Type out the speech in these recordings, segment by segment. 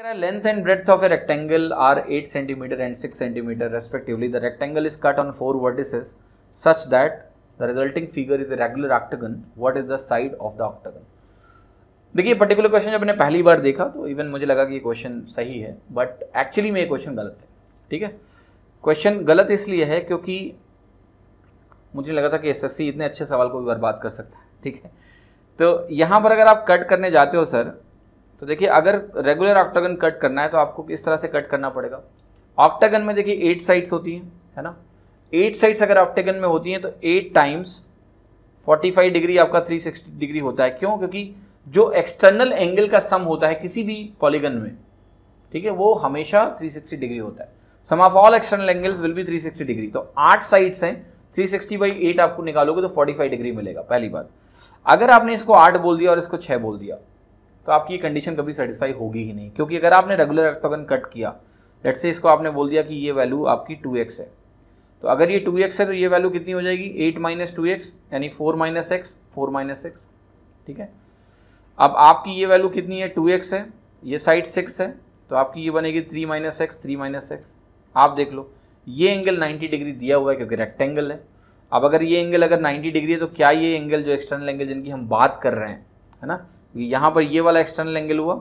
कह रहा है length and breadth of a rectangle are 8 centimetre and 6 centimetre respectively the rectangle is cut on four vertices such that the resulting figure is a regular octagon what is the side of the octagon देखिए particular question जब मैंने पहली बार देखा तो even मुझे लगा कि ये क्वेश्चन सही है बट एक्चुअली में ये क्वेश्चन गलत है, ठीक है? क्वेश्चन गलत इसलिए है क्योंकि मुझे लगा था कि एसएससी इतने अच्छे सवाल को भी बर्बाद कर सकता है, ठीक है? तो यहाँ पर अगर आप कट करने जाते हो सर तो देखिए, अगर रेगुलर ऑक्टागन कट करना है तो आपको किस तरह से कट करना पड़ेगा? ऑक्टागन में देखिए एट साइड्स होती हैं, है ना? एट साइड्स अगर ऑक्टागन में होती हैं तो एट टाइम्स 45 डिग्री आपका 360 डिग्री होता है। क्यों? क्योंकि जो एक्सटर्नल एंगल का सम होता है किसी भी पॉलीगन में, ठीक है, वो हमेशा 360 डिग्री होता है। Sum of all external angles will be 360 degree तो आठ साइड्स हैं 360 सिक्सटी बाई एट आपको निकालोगे तो 45 डिग्री मिलेगा, पहली बात। अगर आपने इसको आठ बोल दिया और इसको छः बोल दिया तो आपकी ये कंडीशन कभी सेटिस्फाई होगी ही नहीं। क्योंकि अगर आपने रेगुलर एक्टोगन कट किया लेट से इसको आपने बोल दिया कि ये वैल्यू आपकी टू एक्स है। तो अगर ये टू एक्स है तो ये वैल्यू कितनी हो जाएगी? एट माइनस टू एक्स यानी four minus x four minus six ठीक है? अब आपकी ये वैल्यू कितनी है? टू एक्स है। ये साइड सिक्स है तो आपकी ये बनेगी three minus x three minus x आप देख लो, ये एंगल 90 डिग्री दिया हुआ है क्योंकि रेक्टेंगल है। अब अगर ये एंगल अगर 90 डिग्री है तो क्या ये एंगल जो एक्सटर्नल एंगल जिनकी हम बात कर रहे हैं, है ना? यहाँ पर ये वाला एक्सटर्नल एंगल हुआ।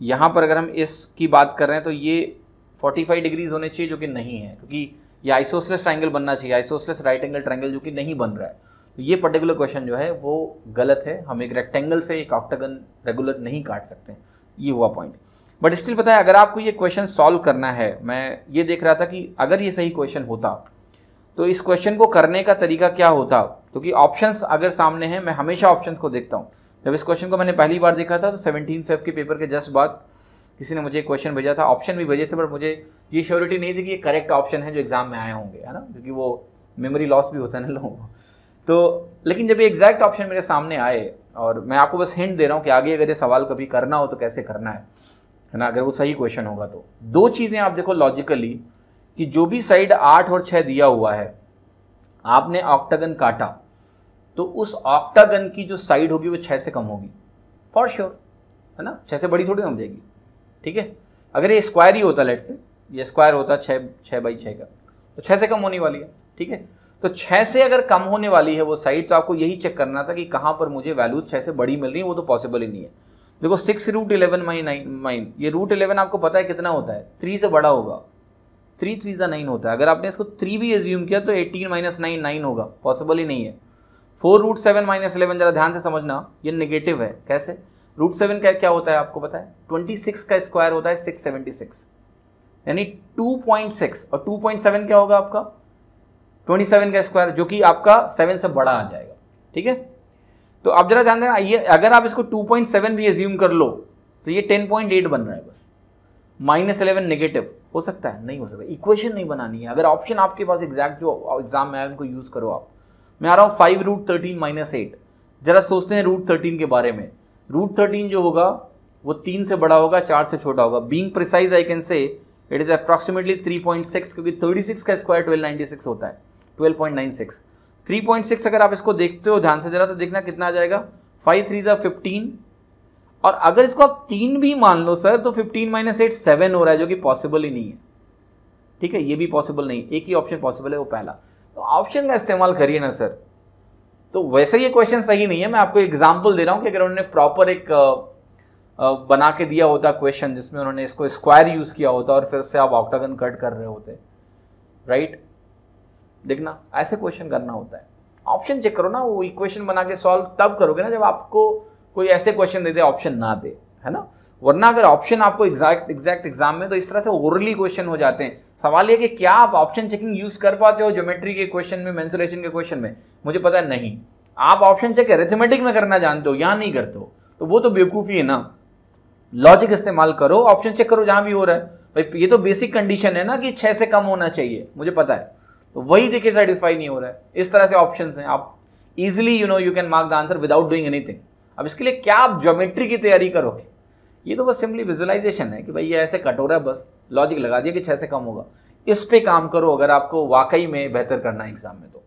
यहाँ पर अगर हम इसकी बात कर रहे हैं तो ये 45 डिग्रीज होने चाहिए जो कि नहीं है, क्योंकि ये आइसोसलेस ट्राइंगल बनना चाहिए आइसोसलेस राइट एंगल ट्राइंगल जो कि नहीं बन रहा है। तो ये पर्टिकुलर क्वेश्चन जो है, वो गलत है। हम एक रेक्टेंगल से एक ऑक्टागन रेगुलर नहीं काट सकते। ये हुआ पॉइंट बट स्टिल पता है, अगर आपको ये क्वेश्चन सॉल्व करना है, मैं ये देख रहा था कि अगर ये सही क्वेश्चन होता तो इस क्वेश्चन को करने का तरीका क्या होता? क्योंकि तो ऑप्शंस अगर सामने हैं, मैं हमेशा ऑप्शंस को देखता हूँ। जब इस क्वेश्चन को मैंने पहली बार देखा था तो सेवनटीन फेब के पेपर के जस्ट बाद किसी ने मुझे क्वेश्चन भेजा था। ऑप्शन भी भेजे थे बट मुझे ये श्योरिटी नहीं थी कि ये करेक्ट ऑप्शन है जो एग्ज़ाम में आए होंगे, है ना? क्योंकि वो मेमोरी लॉस भी होता है ना लोगों को। तो लेकिन जब ये एग्जैक्ट ऑप्शन मेरे सामने आए, और मैं आपको बस हिंट दे रहा हूँ कि आगे अगर ये सवाल कभी करना हो तो कैसे करना है है ना? अगर वो सही क्वेश्चन होगा तो। दो चीज़ें आप देखो लॉजिकली कि जो भी साइड आठ और छः दिया हुआ है, आपने ऑक्टागन काटा। तो उस ऑक्टागन की जो साइड होगी वो छः से कम होगी। फॉर श्योर है ना? छः से बड़ी थोड़ी हो जाएगी। ठीक है? अगर ये स्क्वायर ही होता लेट से ये स्क्वायर होता छः छः बाई छः का तो छः से कम होने वाली है। ठीक है? तो छः से अगर कम होने वाली है वो साइड तो आपको यही चेक करना था कि कहाँ पर मुझे वैल्यूज़ छः से बड़ी मिल रही है, वो तो पॉसिबल ही नहीं है। देखो सिक्स रूट इलेवन माई नाइन माइन ये रूट इलेवन आपको पता है कितना होता है? थ्री से बड़ा होगा। थ्री थ्री ज़ा नाइन होता है। अगर आपने इसको थ्री भी एज्यूम किया तो एटीन माइनस नाइन नाइन होगा। पॉसिबल ही नहीं है। Four root seven minus eleven जरा ध्यान से समझना, ये नेगेटिव है। कैसे? रूट सेवन का क्या होता है आपको पता है? ट्वेंटी सिक्स का स्क्वायर होता है सिक्स सेवेंटी सिक्स यानी टू पॉइंट सिक्स और टू पॉइंट सेवन क्या होगा आपका? ट्वेंटी सेवन का स्क्वायर जो कि आपका सेवन से बड़ा आ जाएगा। ठीक है? तो आप जरा ध्यान देना, ये अगर आप इसको टू पॉइंट सेवन भी एज्यूम कर लो तो ये टेन पॉइंट एट बन रहा है बस। माइनस इलेवन नेगेटिव हो सकता है? नहीं हो सकता। इक्वेशन नहीं बनानी है। अगर ऑप्शन आपके पास एग्जैक्ट जो एग्ज़ाम में आए उनको यूज़ करो आप। मैं आ रहा हूँ five root thirteen minus eight जरा सोचते हैं रूट थर्टीन के बारे में. रूट थर्टीन जो होगा, वो तीन से बड़ा होगा, चार से छोटा होगा. Being precise I can say it is approximately three point six क्योंकि थर्टी सिक्स का स्क्वायर ट्वेल्व नाइन्टी सिक्स होता है. Twelve point nine six three point six अगर आप इसको देखते हो, ध्यान से जरा तो देखना कितना आ जाएगा. फाइव थ्री ज़ा फिफ्टीन और अगर इसको आप तीन भी मान लो सर तो फिफ्टीन माइनस एट सेवन हो रहा है, जो कि पॉसिबल ही नहीं है. ठीक है? ये भी पॉसिबल नहीं. एक ही ऑप्शन पॉसिबल है, वो पहला. तो ऑप्शन का इस्तेमाल करिए ना सर तो वैसे ये क्वेश्चन सही नहीं है। मैं आपको एग्ज़ाम्पल दे रहा हूँ कि अगर उन्होंने प्रॉपर एक बना के दिया होता क्वेश्चन जिसमें उन्होंने इसको स्क्वायर यूज़ किया होता और फिर से आप ऑक्टागन कट कर रहे होते राइट देखना, ऐसे क्वेश्चन करना होता है। ऑप्शन चेक करो ना, वो इक्वेशन बना के सॉल्व तब करोगे ना जब आपको कोई ऐसे क्वेश्चन दे दे ऑप्शन ना दे, है ना? वरना अगर ऑप्शन आपको एग्जैक्ट एग्जैक्ट एग्ज़ाम में तो इस तरह से ओरली क्वेश्चन हो जाते हैं। सवाल ये कि क्या आप ऑप्शन चेकिंग यूज़ कर पाते हो ज्योमेट्री के क्वेश्चन में मेंसुरेशन के क्वेश्चन में? मुझे पता है नहीं। आप ऑप्शन चेक अरेथमेटिक में करना जानते हो, या नहीं करते हो तो वो तो बेवकूफ़ी है ना। लॉजिक इस्तेमाल करो ऑप्शन चेक करो जहाँ भी हो रहा है। भाई, ये तो बेसिक कंडीशन है ना कि छह से कम होना चाहिए, मुझे पता है। तो वही देखिए सेटिस्फाई नहीं हो रहा है। इस तरह से ऑप्शन हैं। आप easily you know you can mark the answer without doing anything अब इसके लिए क्या आप ज्योमेट्री की तैयारी करोगे? ये तो बस सिंपली विजुलाइजेशन है कि भाई ये ऐसे कट हो रहा है, बस लॉजिक लगा दिया कि छः से कम होगा। इस पे काम करो अगर आपको वाकई में बेहतर करना है एग्ज़ाम में तो।